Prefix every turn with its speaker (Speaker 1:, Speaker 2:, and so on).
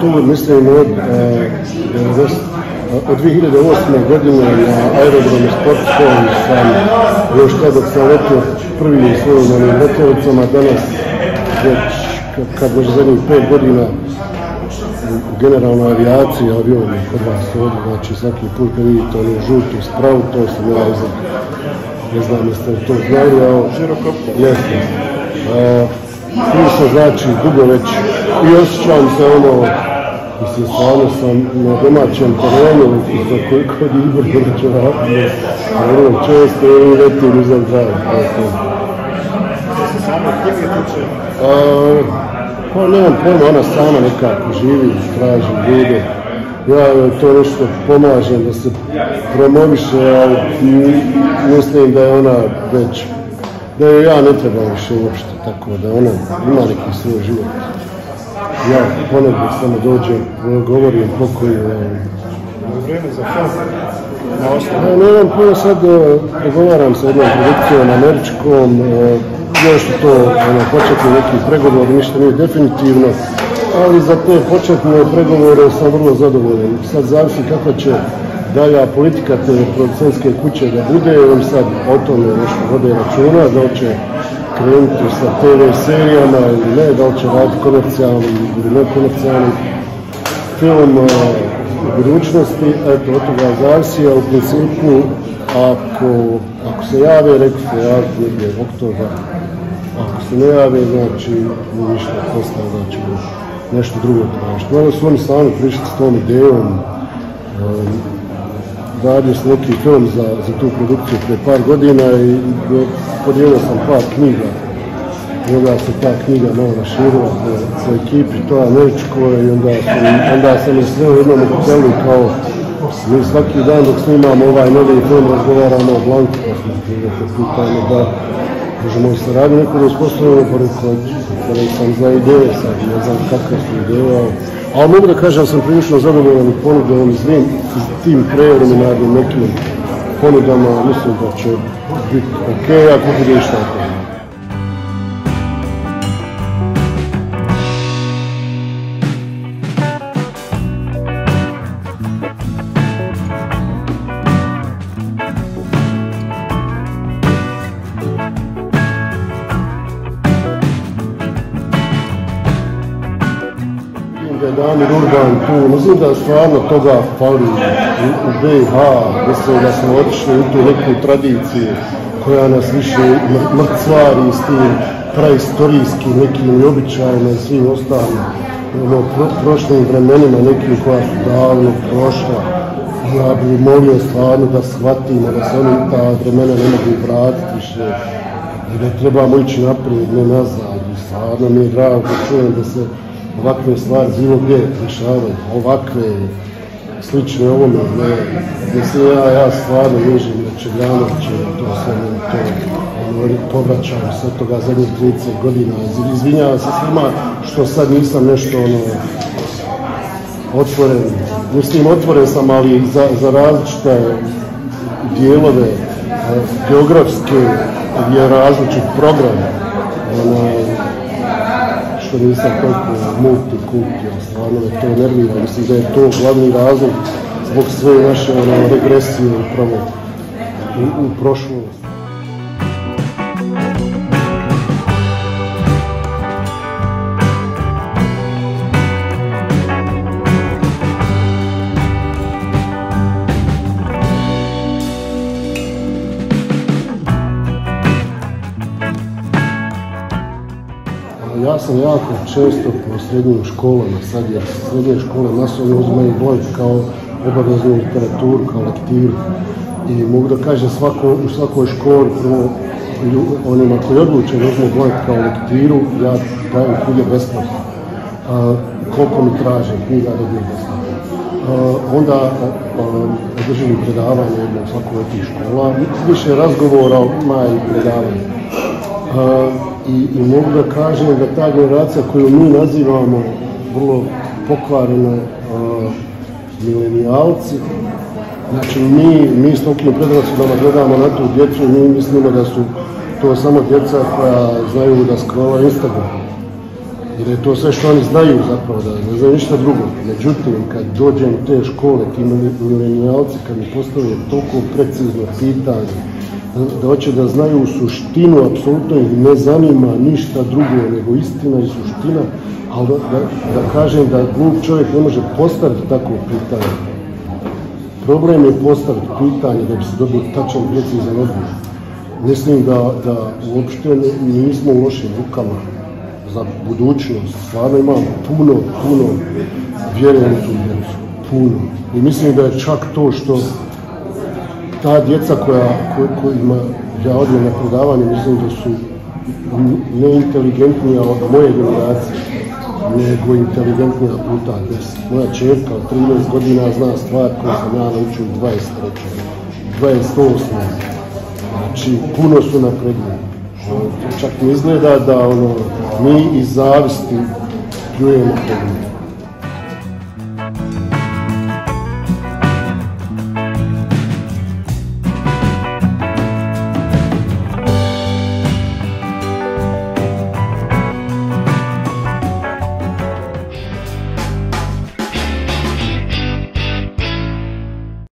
Speaker 1: Tu, mislim, od, e, 90 od 2008. godine na aerodromu sportskom sam još tada sam letio prvi svojim onim letjelicama, danas već kad već zadnjih pet godina generalna avijacija, avion kod vas ovdje, znači svaki put kad vidite onu žutu spravu, to sam ja iznad. Ne znam jeste li to znali, ali... Jeste. Sam znači dugo već i osjećam se ono, mislim stvarno sam na domaćem terenu, za koji kod Ibor Grča radio, vrlo često i letim
Speaker 2: prvi kuće?
Speaker 1: Pa nemam pojma, ona sama nekako živi, traži ljude. Ja joj to nešto pomažem da se promoviše, ali mislim da je ona već, da joj ja ne trebam više uopšte, tako da ona ima neki svoj život. Ja ponegdje samo dođem, govorim pokoju.
Speaker 2: Vrijeme za film na osnovu?
Speaker 1: Ja nemam puno sad, pregovaram sa jednom produkcijom američkom, još to ono, početni neki pregovor, ništa nije definitivno, ali za te početne pregovore sam vrlo zadovoljan. Sad zavisi kakva će dalja politika te producentske kuće da bude, oni sad o tome nešto vode računa, da će krenuti sa TV serijama ili ne, da li će raditi komercijalni ili nekomercijalni film u budućnosti, eto, od toga zavisi, a u principu ako, ako se jave, rekli se javiti negdje oktobra, ako se ne jave, znači ništa postaje, znači nešto drugo tražiti. Malo su oni sami prišli s tom idejom, radio sam neki film za, za tu produkciju prije par godina i podijelio sam par knjiga. I onda se ta knjiga malo raširila po, po ekipi, to američkoj i onda sam, onda sam je sve u jednom hotelu kao mi svaki dan dok snimamo ovaj novi film razgovaramo o Blanku, pa smo pitanje da možemo se raditi neko da uspostavimo pa sam za ideje sad, ne znam kakve su ideje, ali mogu da kažem da sam prilično zadovoljan ponudom s tim preliminarnim nekim ponudama, mislim da će biti ok, ako bude išta Damir Urban tu, mislim da stvarno toga fali u, BiH, mislim da smo otišli u tu neku tradiciju koja nas više mrcvari s tim praistorijskim nekim običajima i svim ostalim ono, pro, prošlim vremenima nekim koja su davno prošla. Ja bih molio stvarno da shvatimo da se oni ta vremena ne mogu vratiti više i da trebamo ići naprijed, ne nazad. I stvarno mi je drago čujem da se ovakve stvari bilo gdje dešavaju, ovakve slične ovome, ne, se ja, ja stvarno ježim da će Granović to sve to, ono, povraćam sve toga zadnjih 30 godina, izvinjavam se svima što sad nisam nešto ono, otvoren, mislim otvoren sam, ali za, za različite dijelove geografske je različit program, ono, što nisam toliko multikulti, ali stvarno me to nervira. Mislim da je to glavni razlog zbog sve naše ono, regresije upravo u, u. sam jako često po srednjim školama, sad jer srednje škole masovno uzmaju blojt kao obaveznu literaturu, kao lektiru. I mogu da kažem svako, u svakoj školi, prvo onima koji odluče da uzme blojt kao lektiru, ja dajem knjige besplatno. koliko mi traže knjiga dobijem besplatno. onda održim predavanje jednom svakoj od tih škola, više razgovora, ima i predavanje i, i mogu da kažem da ta generacija koju mi nazivamo vrlo pokvareno uh, milenijalci, znači mi, mi s tokim predrasudama gledamo na tu djecu i mi mislimo da su to samo djeca koja znaju da scrolla Instagram. Da je to sve što oni znaju zapravo, da ne znaju ništa drugo. Međutim, kad dođem u te škole, ti milenijalci, kad mi postave toliko precizno pitanje, da, hoće da znaju suštinu, apsolutno ih ne zanima ništa drugo nego istina i suština, ali da, kažem da glup čovjek ne može postaviti takvo pitanje. Problem je postaviti pitanje da bi se dobio tačan precizan odgovor. Mislim da, da uopšte nismo u lošim rukama za budućnost. Stvarno imam puno, puno vjere u tu djecu. Puno. I mislim da je čak to što ta djeca koja, ko, kojima ja odem na predavanje, mislim da su neinteligentnija od moje generacije, nego inteligentnija puta deset. Moja čerka od 13 godina zna stvar koju sam ja naučio u 23. 28. Znači, puno su napredniji. Čak mi izgleda da ono, Me is our harvest.